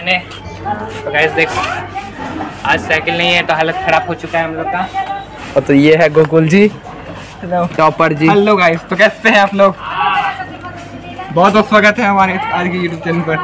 मैंने। तो गैस देखो आज साइकिल नहीं है तो हालत खराब हो चुका है हम लोग का। और तो ये है Gokul ji. Topper ji. Hello guys तो कैसे हैं आप लोग? बहुत बहुत स्वागत है हमारे आज के यूट्यूब चैनल पर।